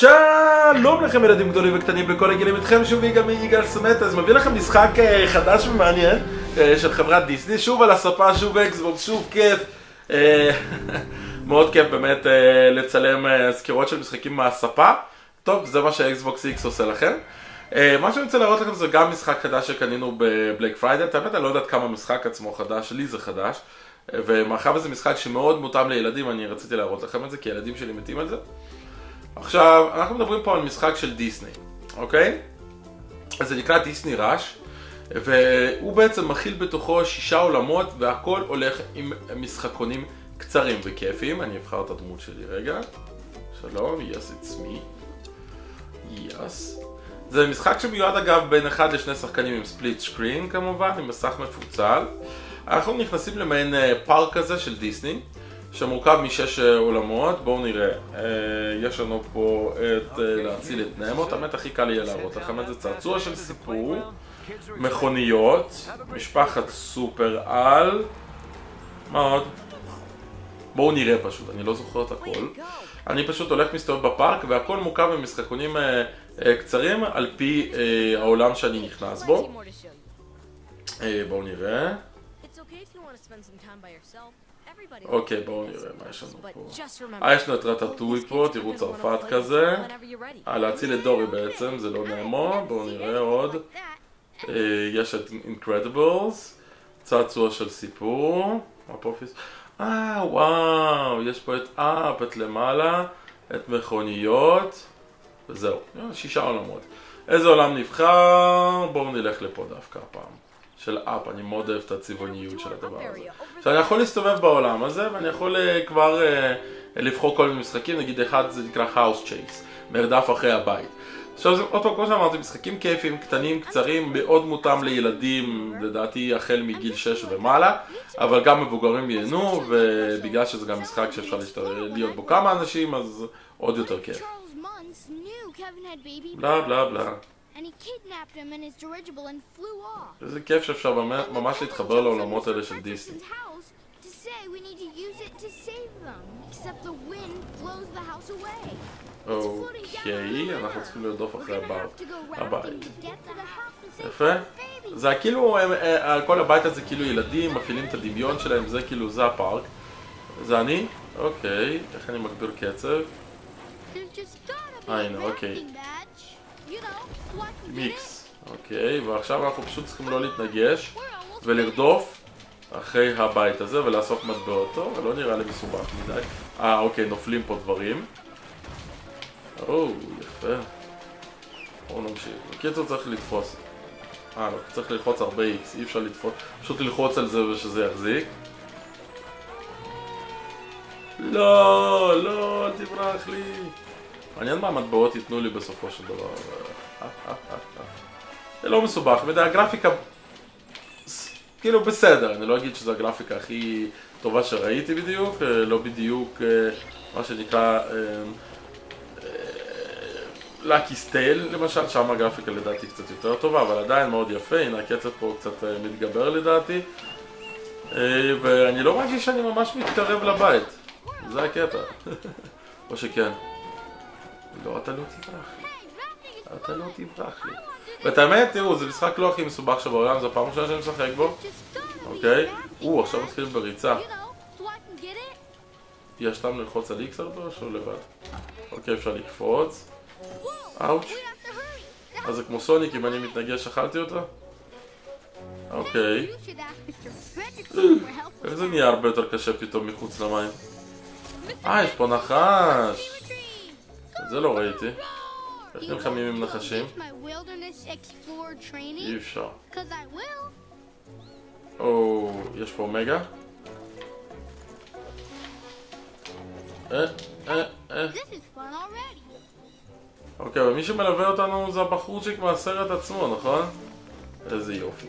שלום לכם ילדים גדולים וקטנים בכל הגילים איתכם שוב יגאל מיגאל סמט אז מביא לכם משחק אה, חדש ומעניין אה, של חברת דיסני. שוב על הספה שוב Xbox שוב כיף. אה, מאוד כיף באמת לצלם סקירות של משחקים מהספה. טוב זה מה שה Xbox X עושה לכם. מה שאני רוצה להראות לכם זה גם משחק חדש שקנינו ב Black Friday. את האמת אני לא יודע עד כמה משחק עצמו חדש לי זה חדש. ומאחר וזה משחק שמאוד מותאם לילדים אני רציתי להראות לכם את זה כי הילדים שלי מתים על זה עכשיו, אנחנו מדברים פה על משחק של דיסני, אוקיי? אז זה נקרא דיסני ראש, והוא בעצם מכיל בתוכו שישה עולמות, והכל הולך עם משחקונים קצרים וכיפיים. אני אבחר את הדמות שלי רגע. שלום, yes it's me. yes. זה משחק שמיועד אגב בין אחד לשני שחקנים עם ספליט שקרין כמובן, עם מסך מפוצל. אנחנו נכנסים למעין אה, פארק כזה של דיסני. שמורכב משש עולמות, בואו נראה, אה, יש לנו פה את אה, להציל את נמו, האמת הכי קל יהיה להראות לכם את זה, צעצוע של סיפור, מכוניות, משפחת סופר על, מה עוד? בואו נראה פשוט, אני לא זוכר את הכל, אני פשוט הולך מסתובב בפארק והכל מורכב ממשחקונים אה, קצרים על פי העולם שאני נכנס בו, בואו נראה אוקיי, בואו נראה מה יש לנו פה. אה, יש לנו את רטטוי פה, תראו צרפת כזה. אה, להציל את דורי בעצם, זה לא נאמו. בואו נראה עוד. אה, יש את אינקרדיבלס, צעצוע של סיפור. אה, וואו, יש פה את אפ, את למעלה, את מכוניות, וזהו, שישה עולמות. איזה עולם נבחר? בואו נלך לפה דווקא הפעם. של אפ, אני מאוד אוהב את הצבעוניות של הדבר הזה. עכשיו אני יכול להסתובב בעולם הזה ואני יכול uh, כבר uh, לבחור כל מיני משחקים, נגיד אחד זה נקרא House Chase, מרדף אחרי הבית. עכשיו זה עוד פעם, כמו שאמרתי, משחקים כיפים, קטנים, קצרים, מאוד מותאם לילדים, לדעתי החל מגיל 6 ומעלה, אבל גם מבוגרים ייהנו, ובגלל שזה גם משחק שאפשר להיות בו כמה אנשים, אז עוד יותר כיף. בלה בלה בלה. איזה כיף שאפשר ממש להתחבר לעולמות האלה של דיסני. אוקיי, אנחנו צריכים לרדוף אחרי הבית. יפה. זה כאילו, אה, כל הבית הזה כאילו ילדים, מפעילים את הדמיון שלהם, זה כאילו, זה הפארק. זה אני? אוקיי, איך אני מגביר קצב? אה, הנה, אוקיי. מיקס, אוקיי, ועכשיו אנחנו פשוט צריכים לא להתנגש ולרדוף אחרי הבית הזה ולאסוף מטבעות. טוב, לא נראה לי מסובך מדי. אה, אוקיי, נופלים פה דברים. או, יפה. בואו נמשיך. בקיצור צריך לתפוס. אה, לא, צריך ללחוץ הרבה איקס, אי אפשר לתפוס, פשוט ללחוץ על זה ושזה יחזיק. לא, לא, תברח לי. מעניין מה המטבעות ייתנו לי בסופו של דבר. זה לא מסובך, מדי הגרפיקה כאילו בסדר, אני לא אגיד שזו הגרפיקה הכי טובה שראיתי בדיוק, לא בדיוק מה שנקרא לקי סטייל למשל, שם הגרפיקה לדעתי קצת יותר טובה, אבל עדיין מאוד יפה, הנה הקצב פה קצת מתגבר לדעתי ואני לא מרגיש שאני ממש מתקרב לבית, זה הקטע, או שכן. לא, אתה לא תברח לי. אתה לא תברח לי. ואת האמת, תראו, זה משחק לא הכי מסובך שבעולם, זו הפעם ראשונה שאני משחק בו. אוקיי? או, עכשיו מתחיל בריצה. יש טעם ללחוץ על איקס הרבה או לבד? אוקיי, אפשר לקפוץ. אאוץ'. אז זה כמו סוניק, אם אני מתנגש, אכלתי אותו? אוקיי. איך זה נהיה הרבה יותר קשה פתאום מחוץ למים? אה, יש פה נחש! זה לא ראיתי. איך נלחמים עם נחשים? אי אפשר. או, יש פה אומגה? אה, אה, אה. אוקיי, אבל מי שמלווה אותנו זה הבחורצ'יק מהסרט עצמו, נכון? איזה יופי.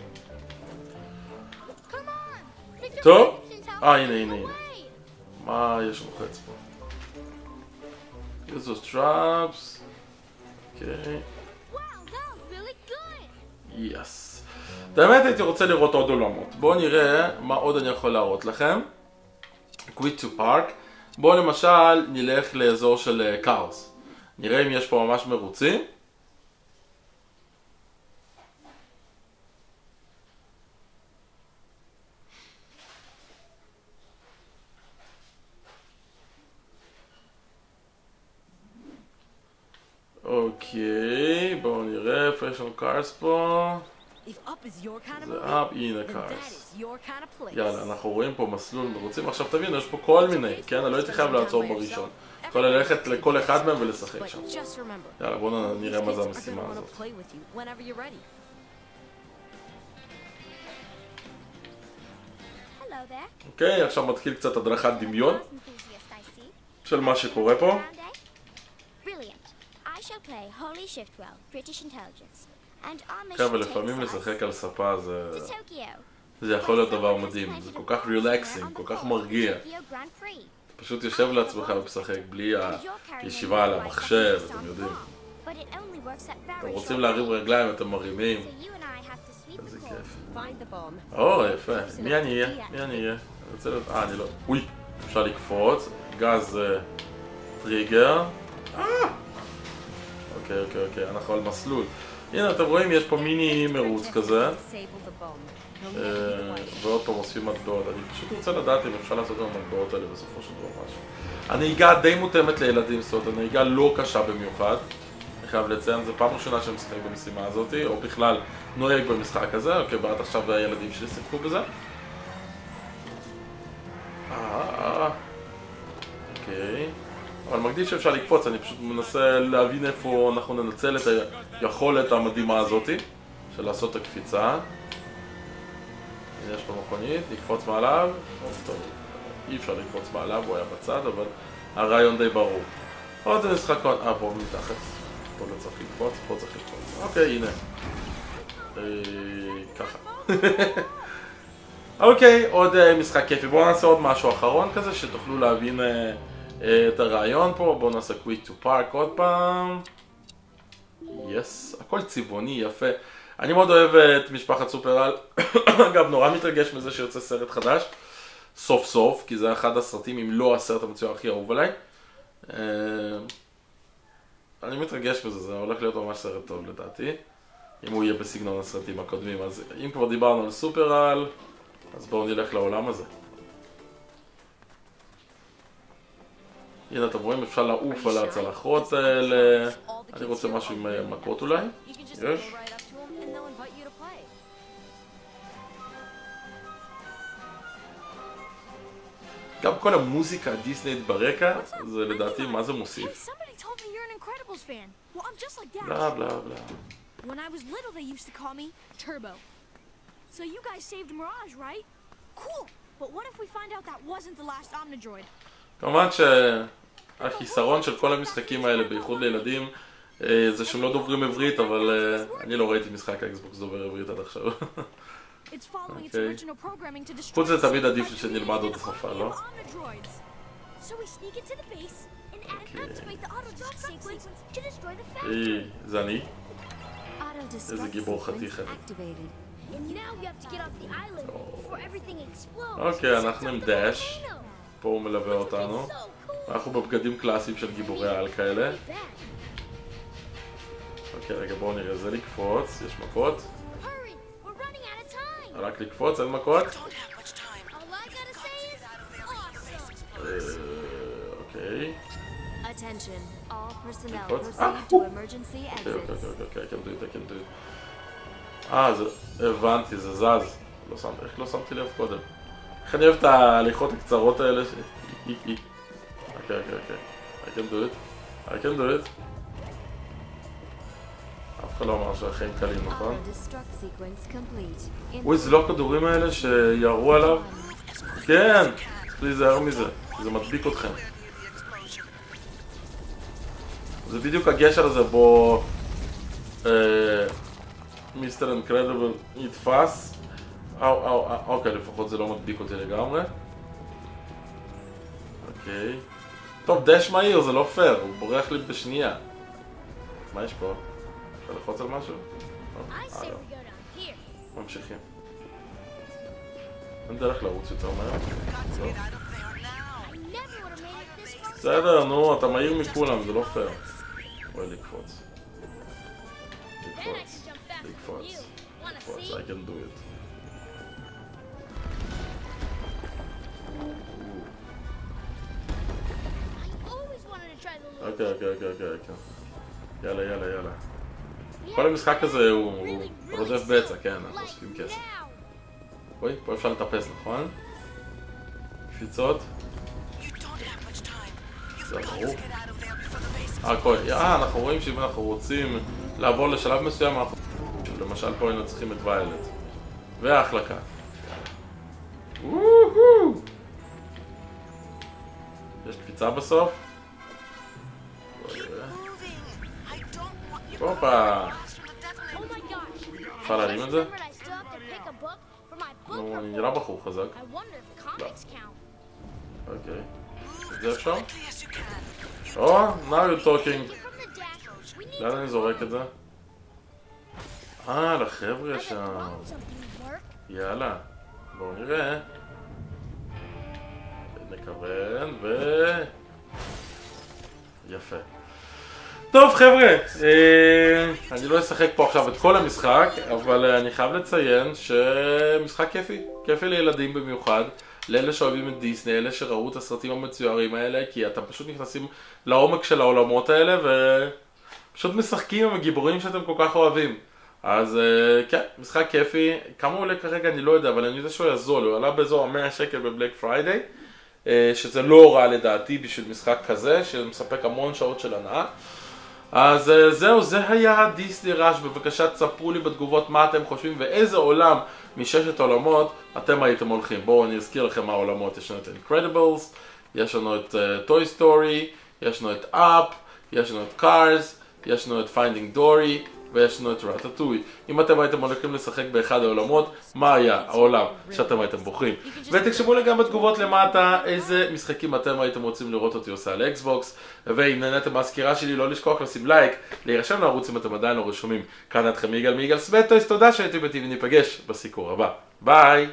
טוב, אה הנה הנה הנה. מה יש מוחץ פה? Use those traps. אוקיי. יס. באמת הייתי רוצה לראות עוד עולמות. בואו נראה מה עוד אני יכול להראות לכם. quit to park. בואו למשל נלך לאזור של קארס. נראה אם יש פה ממש מרוצים. אוקיי, בואו נראה איפה יש לנו Cars פה. זה Up, הנה Cars. יאללה, אנחנו רואים פה מסלול מרוצים. עכשיו תבינו, יש פה כל מיני, כן? אני לא הייתי חייב לעצור בראשון. יכול ללכת לכל אחד מהם ולשחק שם. יאללה, בואו נראה מה זה המשימה הזאת. אוקיי, עכשיו מתחיל קצת הדרכת דמיון של מה שקורה פה. חבר'ה, לפעמים לשחק על ספה זה... זה יכול להיות דבר מדהים, זה כל כך רילקסינג, כל כך מרגיע. פשוט יושב לעצמך ומשחק בלי הישיבה על המחשב, אתם יודעים. אתם רוצים להרים רגליים, אתם מרימים. איזה כיף. או, יפה. מי אני אהיה? מי אני אהיה? אני רוצה להיות... אה, אני לא... אוי, אפשר לקפוץ. גז טריגר. אה! אוקיי, אוקיי, אוקיי, אנחנו על מסלול. הנה, אתם רואים, יש פה מיני מרוץ כזה. ועוד פעם אוספים מטבעות. אני פשוט רוצה לדעת אם אפשר לעשות את המטבעות האלה בסופו של דבר משהו. הנהיגה די מותאמת לילדים, זאת אומרת, הנהיגה לא קשה במיוחד. אני חייב לציין, זו פעם ראשונה שאני משחק במשימה הזאת, או בכלל נוהג במשחק הזה, אוקיי, בעד עכשיו הילדים שלי שיחקו בזה. מגדיל שאפשר לקפוץ, אני פשוט מנסה להבין איפה אנחנו ננצל את היכולת המדהימה הזאתי של לעשות את הקפיצה. יש פה מכונית, נקפוץ מעליו, טוב, אי אפשר לקפוץ מעליו, הוא היה בצד, אבל הרעיון די ברור. עוד משחק, אה, פה מתחת, פה לא צריך לקפוץ, פה צריך לקפוץ. אוקיי, הנה. אה, ככה. אוקיי, עוד אה, משחק כיפי. בואו נעשה עוד משהו אחרון כזה, שתוכלו להבין... את הרעיון פה, בואו נעשה quick to park עוד פעם. Yes. הכל צבעוני, יפה. אני מאוד אוהב את משפחת סופר-על. אגב, נורא מתרגש מזה שיוצא סרט חדש. סוף סוף, כי זה אחד הסרטים, אם לא הסרט המצוין הכי אהוב עליי. אה, אני מתרגש מזה, זה הולך להיות ממש סרט טוב לדעתי. אם הוא יהיה בסגנון הסרטים הקודמים. אז אם כבר דיברנו על סופרל, אז בואו נלך לעולם הזה. הנה אתם רואים אפשר לעוף על הצלחות האלה אני רוצה משהו עם אה, מכות אולי? יש? גם כל המוזיקה הדיסנית ברקע זה לדעתי מה זה מוסיף בלה בלה בלה When I was little they used to call me Turbo. So you guys saved Mirage, right? Cool! But what if we find out that wasn't the last Omnidroid? כמובן שהחיסרון של כל המשחקים האלה, בייחוד לילדים, אה, זה שהם לא דוברים עברית, אבל אה, אני לא ראיתי משחק ה Xbox דובר עברית עד עכשיו. אוקיי. חוץ זה תמיד עדיף שנלמד עוד שפה, לא? אוקיי. זה אני? איזה גיבור חתיך אני. אוקיי, אנחנו עם דאש. פה הוא מלווה אותנו. אנחנו בבגדים קלאסיים של גיבורי על כאלה. אוקיי, רגע, בואו נראה, זה לקפוץ, יש מכות. רק לקפוץ, אין מכות? אה, אוקיי. אה, אוקיי, אוקיי, אוקיי, אוקיי, אה, הבנתי, זה זז. לא איך לא שמתי לב קודם? איך אני אוהב את ההליכות הקצרות האלה ש... אוקיי, אוקיי, אוקיי. I can do it. I can do it. אף אחד לא אמר שהחיים קלים, נכון? אוי, זה לא הכדורים האלה שירו עליו? כן! צריך להיזהר מזה, זה מדביק אתכם. זה בדיוק הגשר הזה בו מיסטר אינקרדיבל נתפס אוקיי, לפחות זה לא מדביק אותי לגמרי. אוקיי. טוב, דש מהיר, זה לא פייר, הוא בורח לי בשנייה. מה יש פה? אפשר ללחוץ על משהו? אה, לא. ממשיכים. אין דרך לרוץ יותר מהר. בסדר, נו, אתה מהיר מכולם, זה לא פייר. או לקפוץ. לקפוץ. לקפוץ. לקפוץ. I can do it. אוקיי, אוקיי, אוקיי, אוקיי. יאללה, יאללה, יאללה. כל המשחק הזה הוא רודף בצע, כן, אנחנו אוספים כסף. אוי, פה אפשר לטפס, נכון? קפיצות. הכל, אה, אנחנו רואים שאם אנחנו רוצים לעבור לשלב מסוים, אנחנו... למשל פה היינו צריכים את ויילט. וההחלקה. יש קפיצה בסוף? אפשר להרים את זה? נו, נראה בחור חזק. אוקיי. את זה אפשר? או, now you're talking. לאן אני זורק את זה? אה, לחבר'ה שם. יאללה. בואו נראה. נכוון ו... יפה. טוב חבר'ה, אה, אני לא אשחק פה עכשיו את כל המשחק, אבל אה, אני חייב לציין שמשחק כיפי, כיפי לילדים במיוחד, לאלה שאוהבים את דיסני, אלה שראו את הסרטים המצוירים האלה, כי אתם פשוט נכנסים לעומק של העולמות האלה ופשוט משחקים עם הגיבורים שאתם כל כך אוהבים. אז אה, כן, משחק כיפי, כמה הוא עולה כרגע אני לא יודע, אבל אני יודע שהוא היה זול, הוא עלה באזור 100 שקל ב Black Friday, שזה לא רע לדעתי בשביל משחק כזה, שמספק המון שעות של הנאה. אז אה, זהו, זה היה Disney Rush, בבקשה תספרו לי בתגובות מה אתם חושבים ואיזה עולם מששת עולמות אתם הייתם הולכים. בואו אני אזכיר לכם מה העולמות, יש לנו את Incredibles, יש לנו את אה, Toy Story, יש לנו את Up, יש לנו את Cars, יש לנו את Finding Dory, ויש לנו את רטטוי. אם אתם הייתם הולכים לשחק באחד העולמות, מה היה העולם שאתם הייתם בוחרים? ותכתבו לי גם בתגובות למטה איזה משחקים אתם הייתם רוצים לראות אותי עושה על Xbox, ואם נהניתם מהסקירה שלי לא לשכוח לשים לייק, להירשם לערוץ אם אתם עדיין לא רשומים. כאן אתכם יגאל מיגאל סבטויס, תודה שהייתם איתי וניפגש בסיקור הבא. ביי!